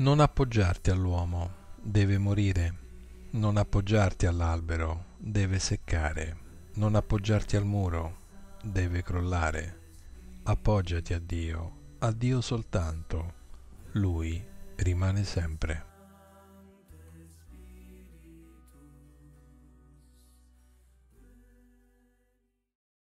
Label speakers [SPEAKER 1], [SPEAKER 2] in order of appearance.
[SPEAKER 1] Non appoggiarti all'uomo, deve morire. Non appoggiarti all'albero, deve seccare. Non appoggiarti al muro, deve crollare. Appoggiati a Dio, a Dio soltanto. Lui rimane sempre.